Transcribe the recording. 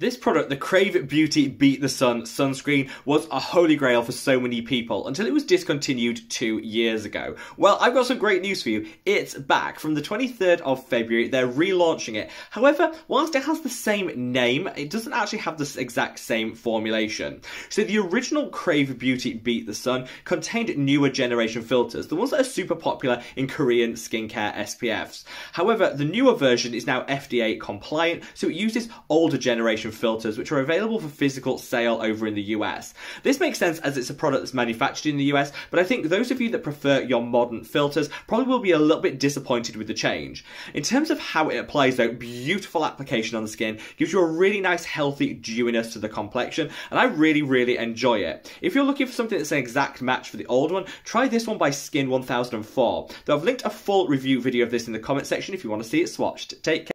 This product, the Krave Beauty Beet the Sun sunscreen, was a holy grail for so many people until it was discontinued two years ago. Well, I've got some great news for you. It's back. From the 23rd of February, they're relaunching it. However, whilst it has the same name, it doesn't actually have the exact same formulation. So the original Krave Beauty Beet the Sun contained newer generation filters, the ones that are super popular in Korean skincare SPFs. However, the newer version is now FDA compliant, so it uses older generation filters, which are available for physical sale over in the US. This makes sense as it's a product that's manufactured in the US, but I think those of you that prefer your modern filters probably will be a little bit disappointed with the change. In terms of how it applies though, beautiful application on the skin, gives you a really nice healthy dewiness to the complexion, and I really, really enjoy it. If you're looking for something that's an exact match for the old one, try this one by Skin 1004. Though I've linked a full review video of this in the comment section if you want to see it swatched. Take care.